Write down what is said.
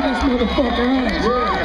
this motherfucker out.